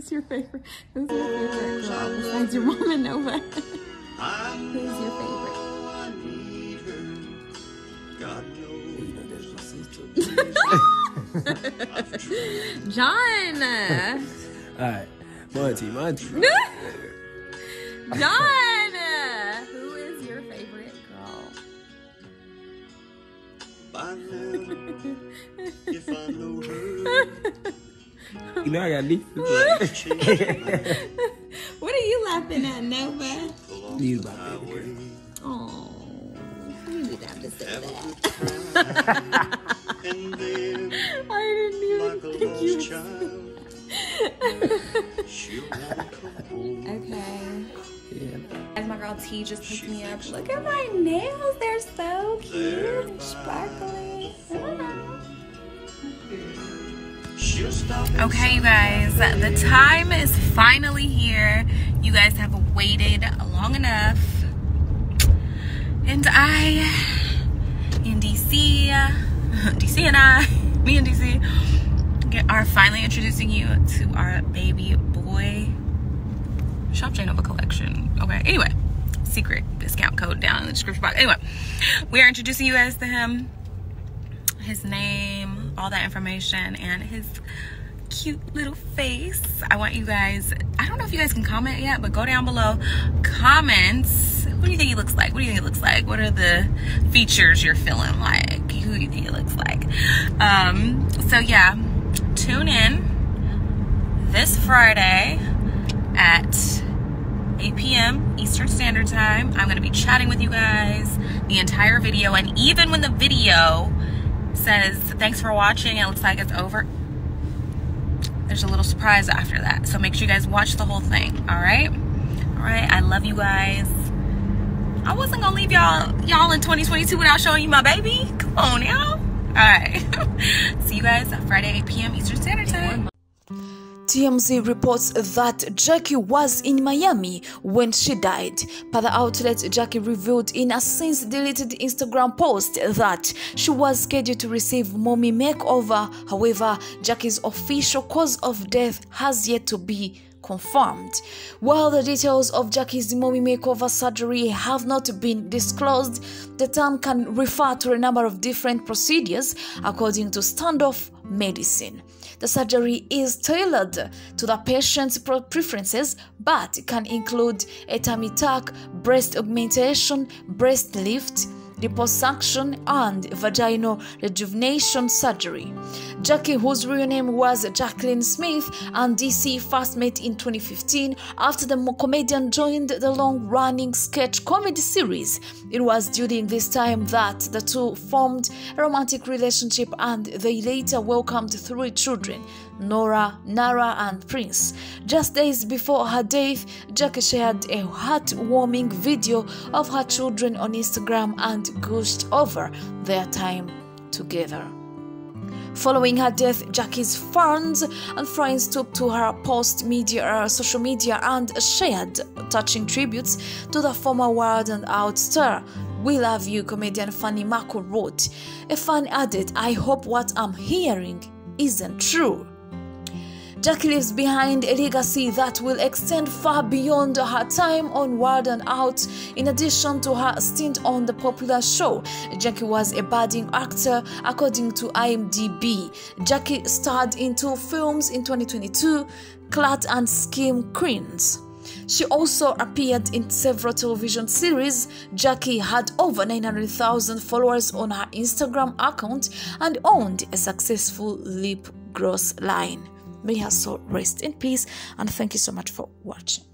Who's your favorite? Who's your favorite girl besides your mom and Nova? Who's your favorite? John. Alright. Monty, Monty. John. Who is your favorite girl? You know I got leaf. What are you laughing at, Nova? You my baby. Oh, you didn't have to say that. I didn't even think you would. Okay. Yeah. As my girl T just picked me up. Look oh, at my nails. They're so cute and sparkly. Okay, you guys, the time is finally here. You guys have waited long enough. And I, in DC, DC and I, me and DC, are finally introducing you to our baby boy Shop J Nova collection. Okay, anyway, secret discount code down in the description box. Anyway, we are introducing you guys to him, his name, all that information, and his cute little face. I want you guys, I don't know if you guys can comment yet, but go down below, comments. What do you think he looks like? What do you think he looks like? What are the features you're feeling like? Who do you think he looks like? Um, so yeah, tune in this Friday at 8 p.m. Eastern Standard Time. I'm going to be chatting with you guys the entire video. And even when the video says, thanks for watching, it looks like it's over, there's a little surprise after that. So make sure you guys watch the whole thing. All right? All right. I love you guys. I wasn't going to leave y'all y'all in 2022 without showing you my baby. Come on now. All right. See you guys Friday, 8 p.m. Eastern Standard Time. TMZ reports that Jacky was in Miami when she died. Per the outlet, Jacky revealed in a since deleted Instagram post that she was scheduled to receive mommy makeover. However, Jacky's official cause of death has yet to be confirmed. While the details of Jacky's mommy makeover surgery have not been disclosed, the term can refer to a number of different procedures according to Stanford Medicine. The surgery is tailored to the patient's preferences but can include a tummy tuck, breast augmentation, breast lift, liposuction, and vaginal rejuvenation surgery. Jacky, whose real name was Jacklyn Smith, and DC first met in 2015 after the comedian joined the long running sketch comedy series. It was during this time that the two formed a romantic relationship and they later welcomed three children. Nola, Nala, and Prince. Just days before her death, Jacky shared a heartwarming video of her children on Instagram and gushed over their time together. Following her death, Jacky's fans and friends took to her post media, uh, social media and shared touching tributes to the former Wild 'N Out star. We love you, comedian Funny Marco wrote. A fan added, I hope what I'm hearing isn't true. Jacky leaves behind a legacy that will extend far beyond her time on Wild 'N Out. In addition to her stint on the popular show, Jacky was a budding actor according to IMDb. Jacky starred in two films in 2022, Clat and Scheme Queens. She also appeared in several television series. Jacky had over 900,000 followers on her Instagram account and owned a successful lip gloss line. May her soul rest in peace. And thank you so much for watching.